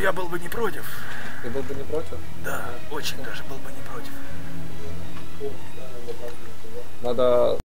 Я был бы не против. Ты был бы не против? Да, очень даже был бы не против. Надо